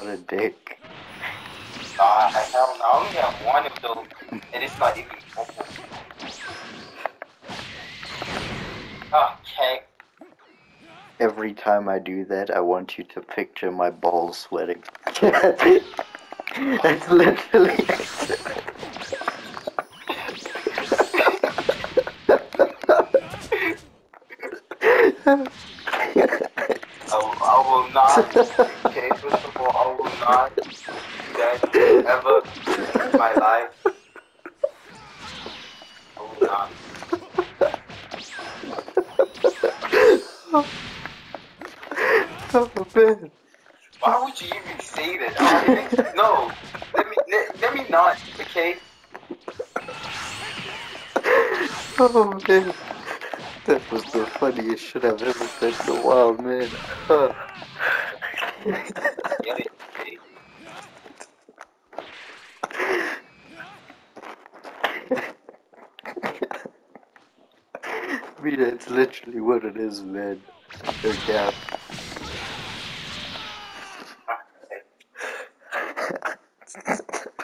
What a dick. Uh, hell no, I only have one of those, and it's not even open. Okay. Every time I do that, I want you to picture my balls sweating. That's literally. I, I will not. Okay, first of all, I will not that ever in my life. Will not. oh man. Why would you even say that? I no, let me let, let me not. Okay. Oh man. That was the funniest shit I've ever said in a while, man. Huh. Get it? Okay. I mean, it's literally what it is, man. No okay.